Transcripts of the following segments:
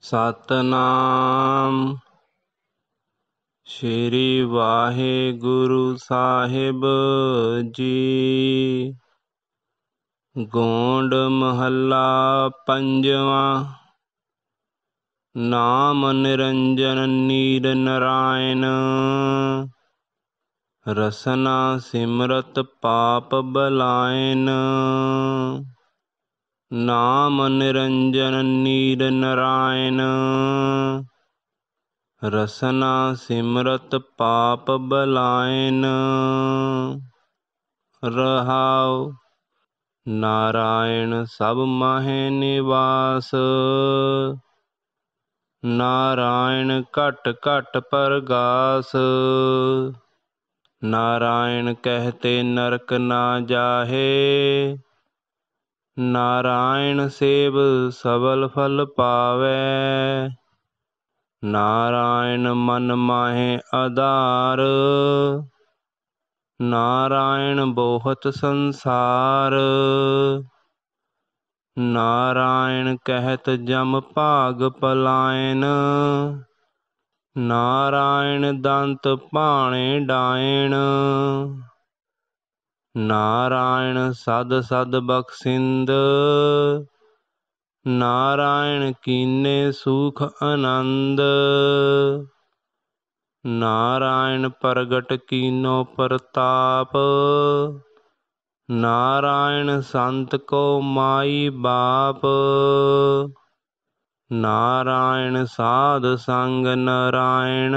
ਸਤਨਾਮ। ਸ਼੍ਰੀ ਵਾਹਿਗੁਰੂ ਸਾਹਿਬ ਜੀ। ਗੋਂਡ ਮਹੱਲਾ ਪੰਜਵਾਂ। ਨਾਮ ਨਿਰੰਜਨ ਨੀਰ ਨਰਾਇਣ। ਰਸਨਾ ਸਿਮਰਤ ਪਾਪ ਬਲਾਇਨ। ਨਾਮ ਨਿਰੰਜਨ ਨੀਰ ਨਰਾਇਣ। ਰਸਨਾ ਸਿਮਰਤ ਪਾਪ ਬਲਾਇਨ। ਰਹਾਉ ਨਾਰਾਇਣ ਸਭ ਮਹਿ ਨਿਵਾਸ। ਨਾਰਾਇਣ ਘਟ ਘਟ ਪਰਗਾਸ। ਨਾਰਾਇਣ ਕਹਤੇ ਨਰਕ ਨਾ ਜਾਹੇ। ਨਾਰਾਇਣ ਸੇਵ ਸਬਲ ਫਲ ਪਾਵੈ। ਨਾਰਾਇਣ ਮਨ ਮਾਹੇ ਆਧਾਰ। ਨਾਰਾਇਣ ਬੋਹਤ ਸੰਸਾਰ। ਨਾਰਾਇਣ ਕਹਿਤ ਜਮ ਭਾਗ ਪਲਾਇਨ। ਨਾਰਾਇਣ ਦੰਤ ਭਾਣੇ ਡਾਇਣ। ਨਾਰਾਇਣ ਸਦ ਸਦ ਬਖਸਿੰਦ। ਨਾਰਾਇਣ ਕੀਨੇ ਸੁਖ ਆਨੰਦ। ਨਾਰਾਇਣ ਪ੍ਰਗਟ ਕੀਨੋ ਪ੍ਰਤਾਪ। ਨਾਰਾਇਣ ਸੰਤ ਕੋ ਮਾਈ ਬਾਪ। ਨਾਰਾਇਣ ਸਾਧ ਸੰਗ ਨਾਰਾਇਣ।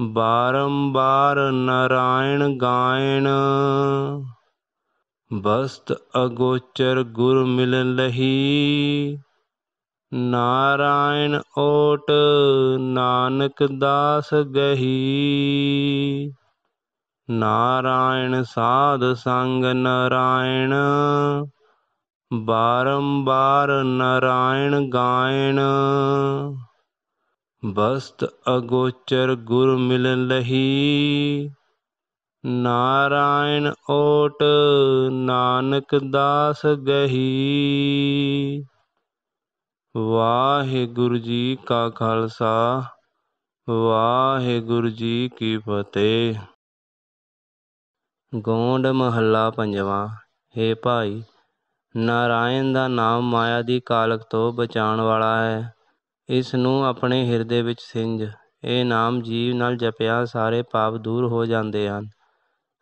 ਬਾਰੰਬਾਰ ਨਾਰਾਇਣ ਗਾਇਣ। ਬਸਤ ਅਗੋਚਰ ਗੁਰ ਮਿਲ ਲਹੀ। ਨਾਰਾਇਣ ਓਟ ਨਾਨਕ ਦਾਸ ਗਹੀ। ਨਾਰਾਇਣ ਸਾਧ ਸੰਗ ਨਾਰਾਇਣ। ਬਾਰੰਬਾਰ ਨਾਰਾਇਣ ਗਾਇਣ। ਬਸਤ ਅਗੋਚਰ ਗੁਰ ਮਿਲ ਲਹੀ। ਨਾਰਾਇਣ ਓਟ ਨਾਨਕ ਦਾਸ ਗਹੀ। ਵਾਹਿਗੁਰੂ ਜੀ ਕਾ ਖਾਲਸਾ, ਵਾਹਿਗੁਰੂ ਜੀ ਕੀ ਫਤਿਹ। ਗੋਂਡ ਮਹੱਲਾ ਪੰਜਵਾਂ, ਹੇ ਭਾਈ, ਨਾਰਾਇਣ ਦਾ ਨਾਮ ਮਾਇਆ ਦੀ ਕਾਲਕ ਤੋਂ ਬਚਾਉਣ ਵਾਲਾ ਹੈ। ਇਸ ਨੂੰ ਆਪਣੇ ਹਿਰਦੇ ਵਿੱਚ ਸਿੰਜ। ਇਹ ਨਾਮ ਜੀਵ ਨਾਲ ਜਪਿਆ ਸਾਰੇ ਪਾਪ ਦੂਰ ਹੋ ਜਾਂਦੇ ਹਨ।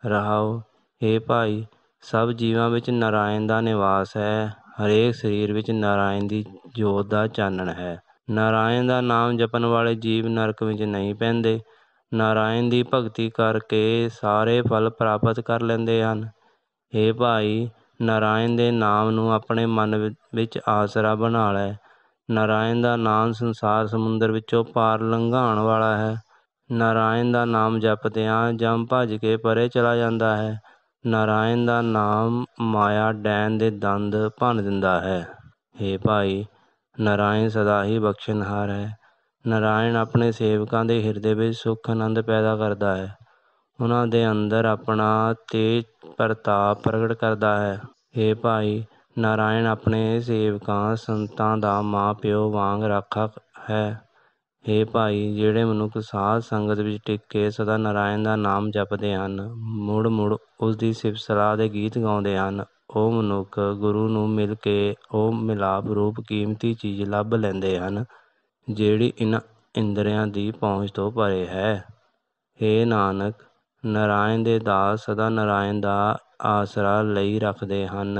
ਰਹਾਓ हे ਭਾਈ, ਸਭ ਜੀਵਾਂ ਵਿੱਚ ਨਾਰਾਇਣ ਦਾ ਨਿਵਾਸ ਹੈ। ਹਰੇਕ ਸਰੀਰ ਵਿੱਚ ਨਾਰਾਇਣ ਦੀ ਜੋਤ ਦਾ ਚਾਨਣ ਹੈ। ਨਾਰਾਇਣ ਦਾ ਨਾਮ ਜਪਣ ਵਾਲੇ ਜੀਵ ਨਰਕ ਵਿੱਚ ਨਹੀਂ ਪੈਂਦੇ। ਨਾਰਾਇਣ ਦੀ ਭਗਤੀ ਕਰਕੇ ਸਾਰੇ ਫਲ ਪ੍ਰਾਪਤ ਕਰ ਲੈਂਦੇ ਹਨ। हे ਭਾਈ, ਨਾਰਾਇਣ ਦੇ ਨਾਮ ਨੂੰ ਆਪਣੇ ਮਨ ਵਿੱਚ ਆਸਰਾ ਬਣਾ ਲੈ। ਨਾਰਾਇਣ ਦਾ ਨਾਮ ਸੰਸਾਰ ਸਮੁੰਦਰ ਵਿੱਚੋਂ ਪਾਰ ਲੰਘਾਉਣ ਵਾਲਾ ਹੈ। ਨਾਰਾਇਣ ਦਾ ਨਾਮ ਜਪਦਿਆਂ ਜਮ ਭੱਜ ਕੇ ਪਰੇ ਚਲਾ ਜਾਂਦਾ ਹੈ। ਨਾਰਾਇਣ ਦਾ ਨਾਮ ਮਾਇਆ ਡੈਨ ਦੇ ਦੰਦ ਭੰਨ ਦਿੰਦਾ ਹੈ। हे ਭਾਈ, ਨਾਰਾਇਣ ਸਦਾ ਹੀ ਬਖਸ਼ਣਹਾਰ ਹੈ। ਨਾਰਾਇਣ ਆਪਣੇ ਸੇਵਕਾਂ ਦੇ ਹਿਰਦੇ ਵਿੱਚ ਸੁਖ ਆਨੰਦ ਪੈਦਾ ਕਰਦਾ ਹੈ। ਉਹਨਾਂ ਦੇ ਅੰਦਰ ਆਪਣਾ ਤੇਜ ਪ੍ਰਤਾਪ ਪ੍ਰਗਟ ਕਰਦਾ ਹੈ। हे ਭਾਈ ਨਾਰਾਇਣ ਆਪਣੇ ਸੇਵਕਾਂ ਸੰਤਾਂ ਦਾ ਮਾਂ ਪਿਓ ਵਾਂਗ ਰਾਖਾ ਹੈ। ਹੇ ਭਾਈ, ਜਿਹੜੇ ਮਨੁੱਖ ਸਾਧ ਸੰਗਤ ਵਿੱਚ ਟਿਕ ਕੇ ਸਦਾ ਨਾਰਾਇਣ ਦਾ ਨਾਮ ਜਪਦੇ ਹਨ, ਮੁੜ ਮੁੜ ਉਸ ਦੀ ਸਿਫਤ ਸਲਾਹ ਦੇ ਗੀਤ ਗਾਉਂਦੇ ਹਨ। ਉਹ ਮਨੁੱਖ ਗੁਰੂ ਨੂੰ ਮਿਲ ਕੇ ਉਹ ਮਿਲਾਪ ਰੂਪ ਕੀਮਤੀ ਚੀਜ਼ ਲੱਭ ਲੈਂਦੇ ਹਨ, ਜਿਹੜੀ ਇਨ੍ਹਾਂ ਇੰਦਰੀਆਂ ਦੀ ਪਹੁੰਚ ਤੋਂ ਪਰੇ ਹੈ। हे ਨਾਨਕ, ਨਾਰਾਇਣ ਦੇ ਦਾਸ ਸਦਾ ਨਾਰਾਇਣ ਦਾ ਆਸਰਾ ਲਈ ਰੱਖਦੇ ਹਨ।